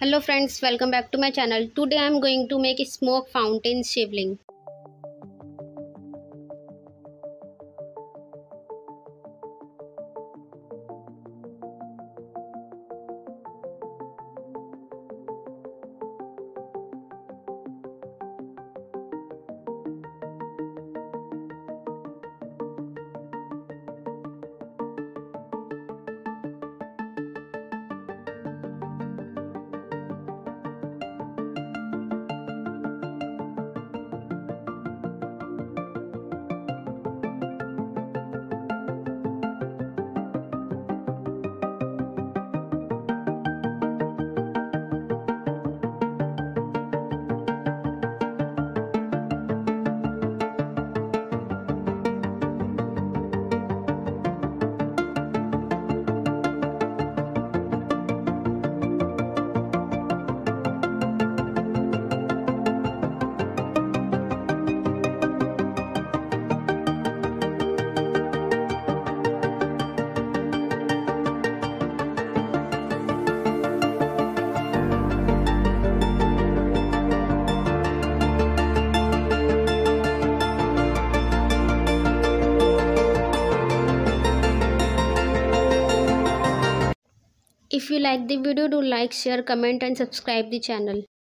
hello friends welcome back to my channel. Today i am going to make a smoke fountain shivling If you like the video, do like, share, comment and subscribe the channel.